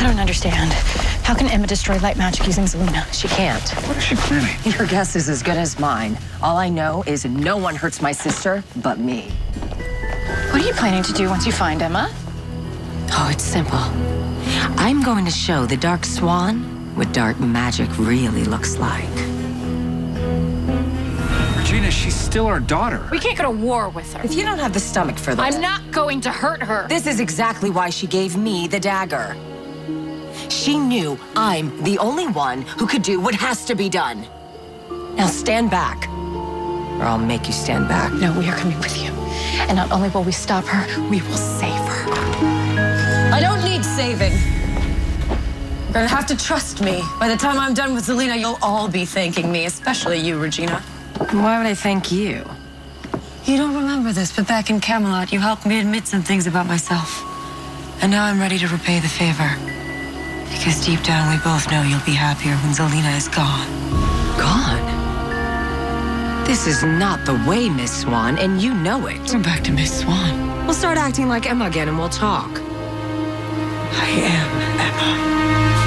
I don't understand. How can Emma destroy light magic using Zelena? She can't. What is she planning? Your guess is as good as mine. All I know is no one hurts my sister but me. What are you planning to do once you find Emma? Oh, it's simple. I'm going to show the Dark Swan what dark magic really looks like. Regina, she's still our daughter. We can't go to war with her. If you don't have the stomach for this, I'm not going to hurt her. This is exactly why she gave me the dagger. She knew I'm the only one who could do what has to be done. Now stand back, or I'll make you stand back. No, we are coming with you. And not only will we stop her, we will save her. I don't need saving. You're gonna have to trust me. By the time I'm done with Zelena, you'll all be thanking me, especially you, Regina. Why would I thank you? You don't remember this, but back in Camelot, you helped me admit some things about myself. And now I'm ready to repay the favor. Because deep down, we both know you'll be happier when Zelena is gone. Gone? This is not the way, Miss Swan, and you know it. We're back to Miss Swan. We'll start acting like Emma again and we'll talk. I am Emma.